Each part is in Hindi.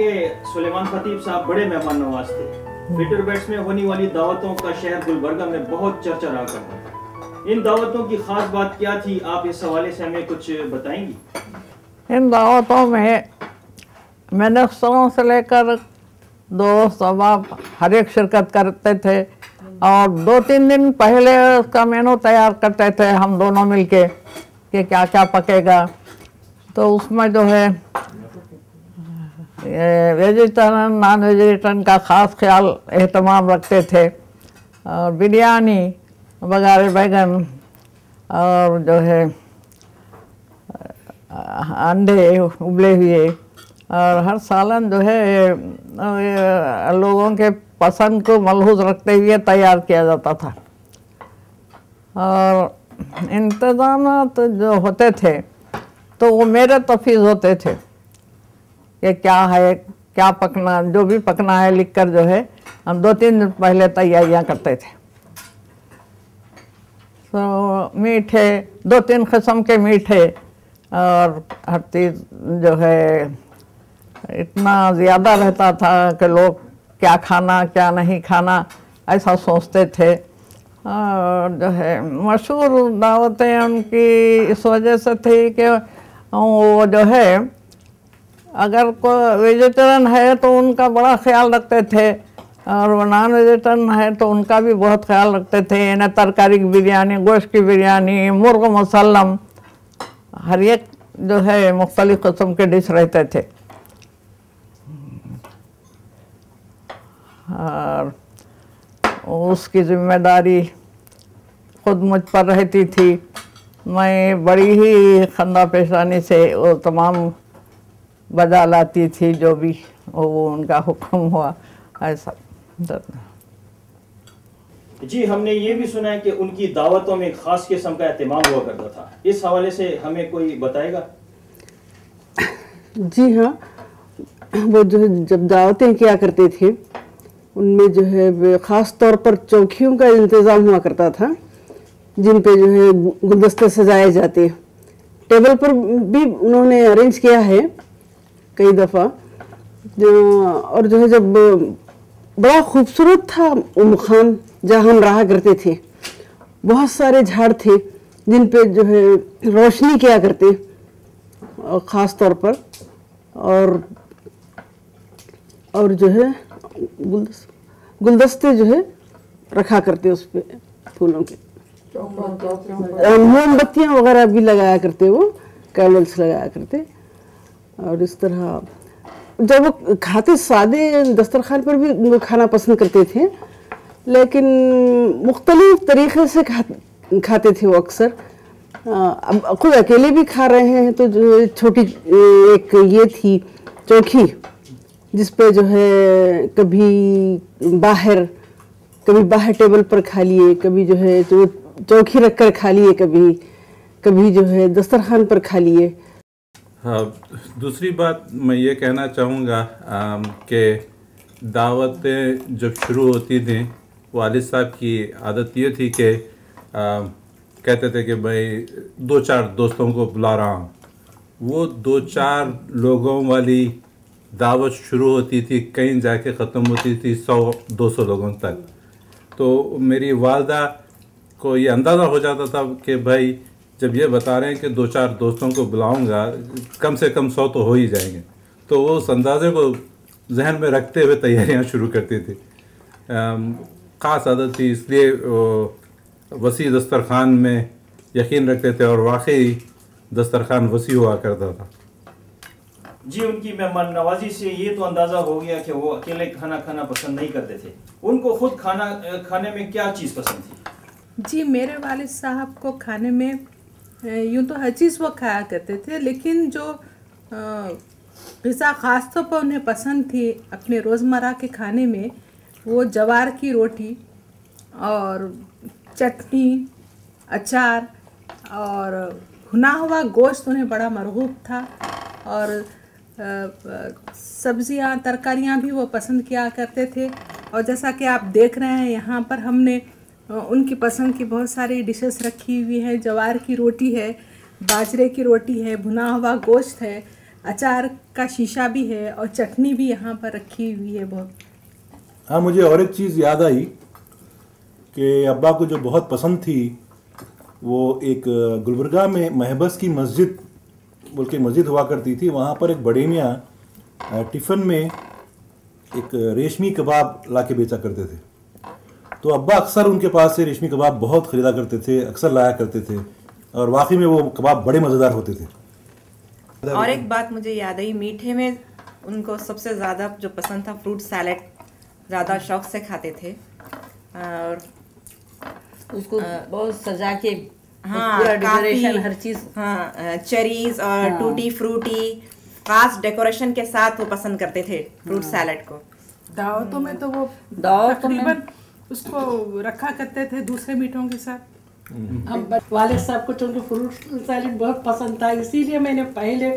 कि सुलेमान खतीब साहब बड़े मेहमान नवाज़ थे। पीटर बेट्स में होने वाली दावतों का शहर गुलबर्गा में बहुत चर्चा रहा करता था। इन दावतों की खास बात क्या थी, आप इस हवाले से हमें कुछ बताएँगी? इन दावतों में मिनिस्टरों से लेकर दोस्त अहबाब हर एक शिरकत करते थे और दो तीन दिन पहले उसका मेनू तैयार करते थे हम दोनों मिलके कि क्या क्या पकेगा। तो उसमें जो है वेजिटेरियन नॉन वेजिटेरियन का ख़ास ख्याल एहतमाम रखते थे। और बिरयानी बघारे बैगन और जो है, अंडे उबले हुए। और हर सालन जो है लोगों के पसंद को मलहूज रखते हुए तैयार किया जाता था। और इंतज़ाम जो होते थे तो वो मेरे तफीज़ होते थे। कि क्या है, क्या पकना, जो भी पकना है लिख कर जो है, हम दो तीन दिन पहले तैयारियाँ करते थे। तो मीठे, दो तीन किस्म के मीठे, और हर चीज़ जो है, इतना ज़्यादा रहता था कि लोग क्या खाना, क्या नहीं खाना, ऐसा सोचते थे। और जो है, मशहूर दावतें उनकी इस वजह से थी कि वो जो है अगर कोई वेजिटेरियन है तो उनका बड़ा ख्याल रखते थे, और नॉन वेजिटेरियन है तो उनका भी बहुत ख्याल रखते थे। यानी तरकारी की बिरयानी, गोश्त की बिरयानी, मुर्ग मसलम हर एक जो है मुख्तलिफ़ कस्म के डिश रहते थे। और उसकी ज़िम्मेदारी खुद मुझ पर रहती थी। मैं बड़ी ही खंदा पेशानी से वो तमाम बजा लाती थी जो भी वो उनका हुक्म हुआ ऐसा। जी हमने ये भी सुना है कि उनकी दावतों में खास किस्म का एहतमाम हुआ करता था। इस हवाले से हमें कोई बताएगा? जी हाँ वो जो है जब दावतें किया करते थे उनमें जो है ख़ास तौर पर चौकियों का इंतज़ाम हुआ करता था जिन पे जो है गुलदस्ते सजाए जाते। टेबल पर भी उन्होंने अरेंज किया है कई दफ़ा और जो है जब बड़ा खूबसूरत था वो मुकाम जहाँ हम रहा करते थे। बहुत सारे झाड़ थे जिन पे जो है रोशनी किया करते ख़ास तौर पर। और और जो है गुलदस, गुलदस्ते जो है रखा करते उस पर फूलों के। मोमबत्तियाँ वगैरह भी लगाया करते वो कैंडल्स लगाया करते। और इस तरह जब वो खाते सादे दस्तरखान पर भी वो खाना पसंद करते थे लेकिन मुख्तलिफ़ तरीक़े से खा, खाते थे वो अक्सर। अब खुद अकेले भी खा रहे हैं तो जो छोटी एक ये थी चौकी जिस पे जो है कभी बाहर कभी बाहर टेबल पर खा लिए कभी जो है जो चौकी रख कर खा लिए कभी कभी जो है दस्तरखान पर खा लिए। दूसरी बात मैं ये कहना चाहूँगा कि दावतें जब शुरू होती थी, वालिद साहब की आदत ये थी कि कहते थे कि भाई, दो चार दोस्तों को बुला रहा हूँ। वो दो चार लोगों वाली दावत शुरू होती थी, कहीं जाके ख़त्म होती थी, सौ, दो सौ लोगों तक। तो मेरी वालदा को ये अंदाज़ा हो जाता था कि भाई जब ये बता रहे हैं कि दो चार दोस्तों को बुलाऊँगा कम से कम सौ तो हो ही जाएँगे। तो वो उस अंदाजे को जहन में रखते हुए तैयारियाँ शुरू करती थी। ख़ास आदत थी इसलिए वसी दस्तरखान में यकीन रखते थे और वाकई दस्तरखान वसी हुआ करता था। जी उनकी मेहमान नवाजी से ये तो अंदाज़ा हो गया कि वो अकेले खाना खाना पसंद नहीं करते थे। उनको खुद खाना खाने में क्या चीज़ पसंद थी? जी मेरे वालिद साहब को खाने में यूँ तो हर चीज़ वो खाया करते थे, लेकिन जो गज़ा ख़ास तौर पर उन्हें पसंद थी अपने रोज़मर्रा के खाने में, वो जवार की रोटी और चटनी, अचार और भुना हुआ गोश्त उन्हें बड़ा मरगूब था और सब्ज़ियाँ, तरकारियाँ भी वो पसंद किया करते थे। और जैसा कि आप देख रहे हैं, यहाँ पर हमने उनकी पसंद की बहुत सारी डिशेस रखी हुई हैं। जवार की रोटी है, बाजरे की रोटी है, भुना हुआ गोश्त है, अचार का शीशा भी है और चटनी भी यहाँ पर रखी हुई है बहुत। हाँ मुझे और एक चीज़ याद आई कि अब्बा को जो बहुत पसंद थी, वो एक गुलबर्गा में महबस की मस्जिद बोल के मस्जिद हुआ करती थी। वहाँ पर एक बड़े मियाँ टिफ़िन में एक रेशमी कबाब ला के बेचा करते थे। तो अब्बा अक्सर उनके पास से रेशमी कबाब बहुत ख़रीदा करते थे अक्सर लाया करते थे और वाकई में वो कबाब बड़े मज़ेदार होते थे और एक बात मुझे याद आई मीठे में उनको सबसे ज़्यादा जो पसंद था फ्रूट सैलेड ज़्यादा शौक से खाते थे और उसको बहुत सजा के हाँ डेकोरेशन हर चीज़ हाँ चेरीज और हाँ। टूटी फ्रूटी खास डेकोरेशन के साथ वो पसंद करते थे फ्रूट हाँ। सैलेड को दावतों में तो वो दावतों में- तकरीबन उसको रखा करते थे दूसरे मीठों के साथ। हम बच- वालिद साहब को चूँकि फ्रूट सैलेड बहुत पसंद था इसीलिए मैंने पहले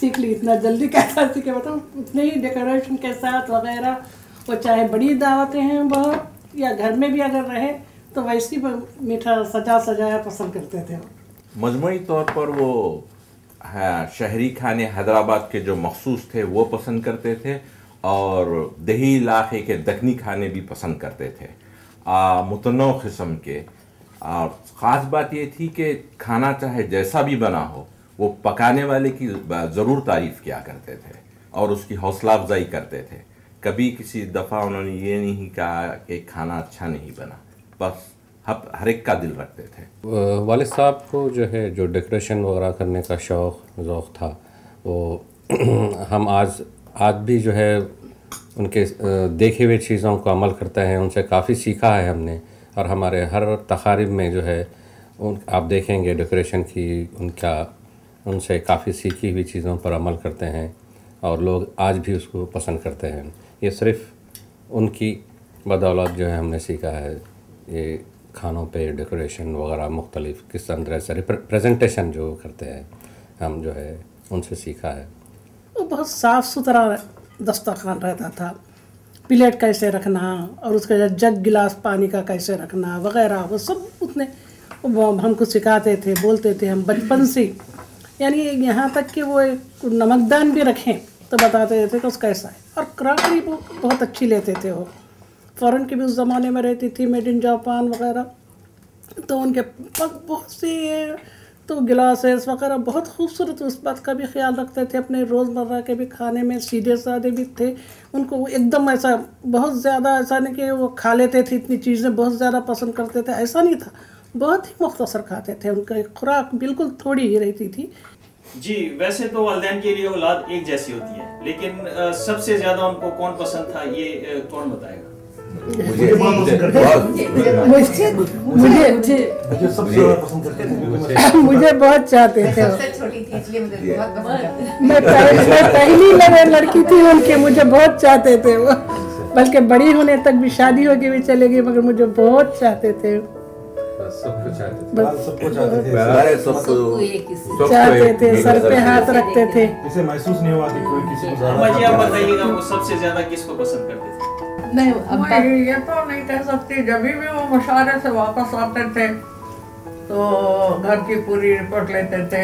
सीख ली इतना जल्दी कैसा सीखे मतलब उतने ही डेकोरेशन के साथ वगैरह वो चाहे बड़ी दावतें हैं बहुत या घर में भी अगर रहे तो वैसी ब- मीठा सजा सजाया पसंद करते थे वो मजमूई तौर पर वो हाँ, शहरी खाने हैदराबाद के जो मखसूस थे वो पसंद करते थे और दही इलाके के दखनी खाने भी पसंद करते थे। मुतनौ किस्म के। और ख़ास बात ये थी कि खाना चाहे जैसा भी बना हो, वो पकाने वाले की ज़रूर तारीफ़ किया करते थे और उसकी हौसला अफजाई करते थे। कभी किसी दफ़ा उन्होंने ये नहीं कहा कि खाना अच्छा नहीं बना। बस हर हर एक का दिल रखते थे। वालिद साहब को जो है, जो डेकोरेशन वगैरह करने का शौक़, ज़ौक़ था, वो हम आज आज भी जो है उनके देखे हुए चीज़ों को अमल करते हैं, उनसे काफ़ी सीखा है हमने। और हमारे हर तकारीब में जो है, उन, आप देखेंगे डेकोरेशन की, उनका, उनसे काफ़ी सीखी हुई चीज़ों पर अमल करते हैं और लोग आज भी उसको पसंद करते हैं। ये सिर्फ़ उनकी बदौलत जो है हमने सीखा है। ये खानों पे डेकोरेशन वगैरह मुख्तलिफ़ किस तरह से प्रेजेंटेशन जो करते हैं, हम जो है, उनसे सीखा है। बहुत साफ़ सुथरा दस्तरखान रहता था। प्लेट कैसे रखना और उसके जग गिलास पानी का कैसे रखना वगैरह, वो सब उसने वो हमको सिखाते थे, बोलते थे हम बचपन से। यानी यहाँ तक कि वो एक नमकदान भी रखें तो बताते थे कि उसका कैसा है। और क्रॉकरी वो बहुत अच्छी लेते थे वो। फ़ौरन की भी उस ज़माने में रहती थी, मेड इन जापान वगैरह। तो उनके बहुत सी तो गिलासेस वगैरह बहुत खूबसूरत उस बात का भी ख्याल रखते थे। अपने रोज़मर्रा के भी खाने में सीधे साधे भी थे। उनको वो एकदम ऐसा बहुत ज़्यादा ऐसा नहीं कि वो खा लेते थे, इतनी चीज़ें बहुत ज़्यादा पसंद करते थे। ऐसा नहीं था। बहुत ही मुख्तसर खाते थे। उनका खुराक बिल्कुल थोड़ी ही रहती थी। जी, वैसे तो वालदेन के लिए औलाद एक जैसी होती है। लेकिन सबसे ज़्यादा उनको कौन पसंद था? ये कौन बताएगा? मुझे बहुत- मुझे मुझे मुझे सबसे ज़्यादा पसंद करते थे मुझे बहुत चाहते थे। वो छोटी थी इसलिए मुझे बहुत पसंद मैं पहली मैं लड़की थी उनके मुझे बहुत चाहते थे वो। बल्कि बड़ी होने तक भी शादी होके भी चलेगी मगर मुझे बहुत चाहते थे। सब कुछ चाहते बस सबको चाहते थे। अरे सबको सबको एक ही से- सबको चाहते थे सर पे हाथ रखते थे। इसे महसूस नहीं हुआ कि कोई किसी को सबसे ज़्यादा किसको पसंद करते थे? नहीं अब्बा ये तो नहीं कह सकती जब भी वो मुशारे से वापस आते थे तो घर की पूरी रिपोर्ट लेते थे।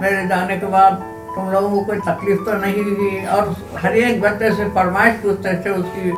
मेरे जाने के बाद तुम लोगों को कोई तकलीफ़ तो नहीं हुई और हर एक बच्चे से फरमाइश पूछते थे उसकी।